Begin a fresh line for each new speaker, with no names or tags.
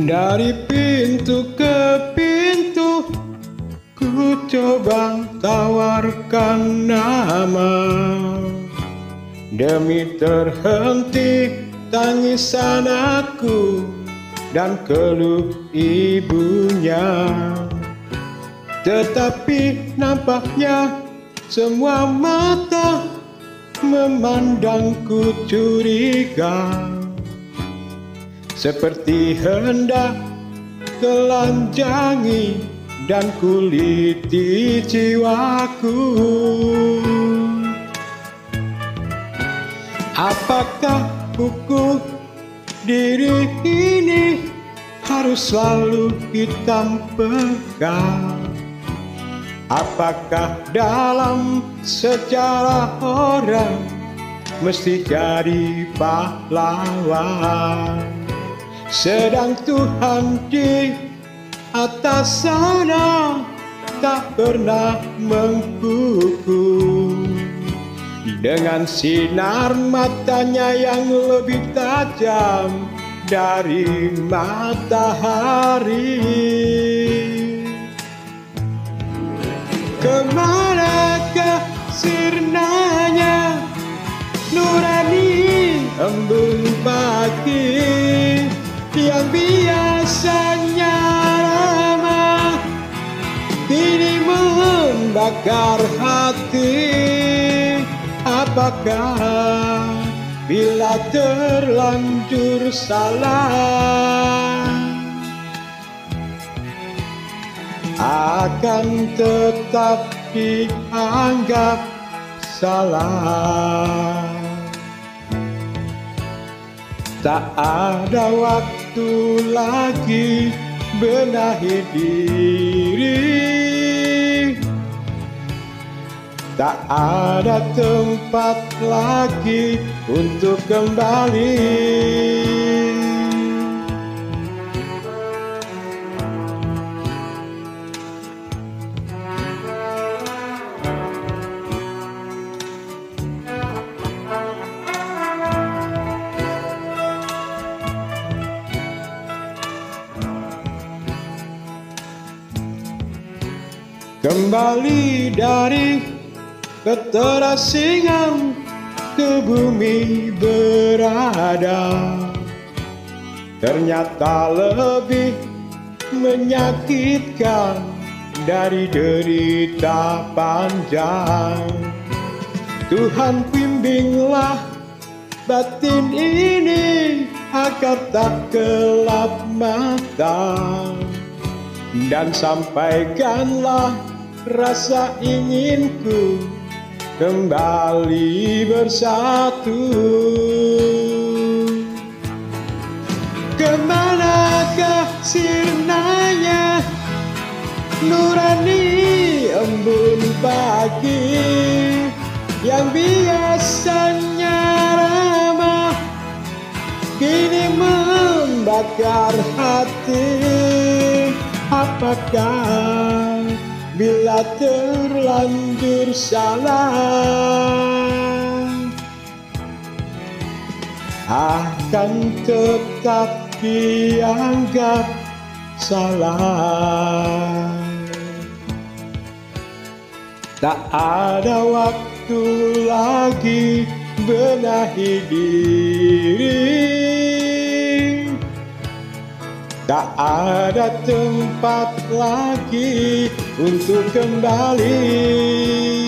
Dari pintu ke pintu Ku coba tawarkan nama. Demi terhenti tangisan aku Dan keluh ibunya. Tetapi nampaknya semua mata Memandangku curiga seperti hendak telanjangi dan kuliti jiwaku. Apakah buku diri ini harus selalu hitam pekat Apakah dalam sejarah orang mesti jadi pahlawan sedang Tuhan di atas sana tak pernah menghukum. Dengan sinar matanya yang lebih tajam dari matahari. Ke manakah sirnanya Nurani embun yang biasanya ramah kini membakar hati. Apakah bila terlanjur salah? Akan tetap dianggap salah tak ada waktu lagi benahi diri. Tak ada tempat lagi untuk kembali Kembali dari keterasingan ke bumi berada. Ternyata lebih menyakitkan dari derita panjang. Tuhan bimbinglah batin ini agar tak gelap mata. Dan sampaikanlah rasa inginku kembali bersatu. Ke manakah sirnanya? Nurani embun pagi yang biasanya ramah kini membakar hati. Apakah bila terlanjur salah akan tetap dianggap salah. Tak ada waktu lagi benahi diri. Tak ada tempat lagi untuk kembali